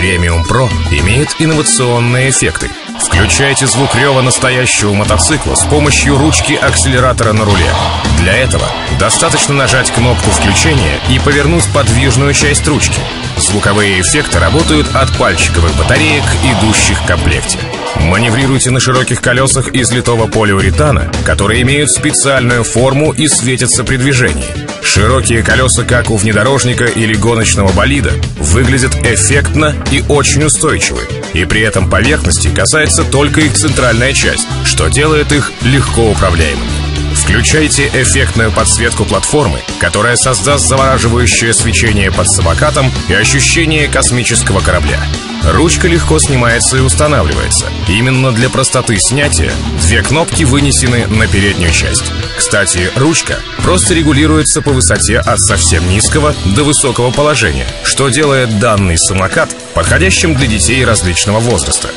Премиум Про имеет инновационные эффекты. Включайте звук рева настоящего мотоцикла с помощью ручки акселератора на руле. Для этого достаточно нажать кнопку включения и повернуть подвижную часть ручки. Звуковые эффекты работают от пальчиковых батареек, идущих в комплекте. Маневрируйте на широких колесах из литого полиуретана, которые имеют специальную форму и светятся при движении. Широкие колеса, как у внедорожника или гоночного болида, выглядят эффектно и очень устойчивы. И при этом поверхности касается только их центральная часть, что делает их легко управляемыми. Включайте эффектную подсветку платформы, которая создаст завораживающее свечение под самокатом и ощущение космического корабля. Ручка легко снимается и устанавливается. Именно для простоты снятия две кнопки вынесены на переднюю часть. Кстати, ручка просто регулируется по высоте от совсем низкого до высокого положения, что делает данный самокат подходящим для детей различного возраста.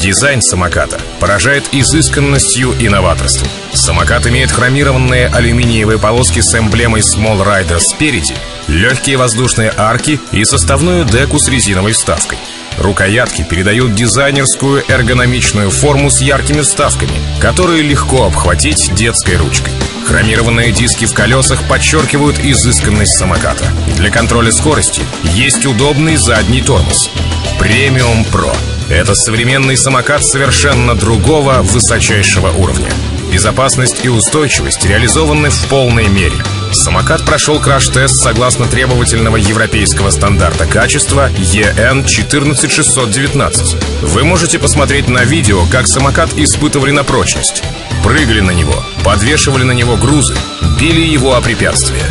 Дизайн самоката поражает изысканностью и новаторством. Самокат имеет хромированные алюминиевые полоски с эмблемой Small Rider спереди, легкие воздушные арки и составную деку с резиновой вставкой. Рукоятки передают дизайнерскую эргономичную форму с яркими вставками, которые легко обхватить детской ручкой. Хромированные диски в колесах подчеркивают изысканность самоката. Для контроля скорости есть удобный задний тормоз. Премиум Pro это современный самокат совершенно другого, высочайшего уровня. Безопасность и устойчивость реализованы в полной мере. Самокат прошел краш-тест согласно требовательного европейского стандарта качества EN 14619. Вы можете посмотреть на видео, как самокат испытывали на прочность. Прыгали на него, подвешивали на него грузы, били его о препятствия.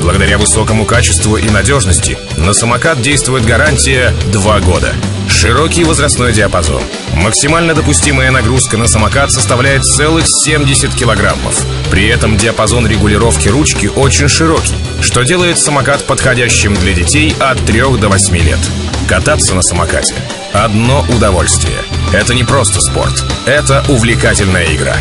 Благодаря высокому качеству и надежности на самокат действует гарантия 2 года. Широкий возрастной диапазон. Максимально допустимая нагрузка на самокат составляет целых 70 килограммов. При этом диапазон регулировки ручки очень широкий, что делает самокат подходящим для детей от 3 до 8 лет. Кататься на самокате – одно удовольствие. Это не просто спорт, это увлекательная игра.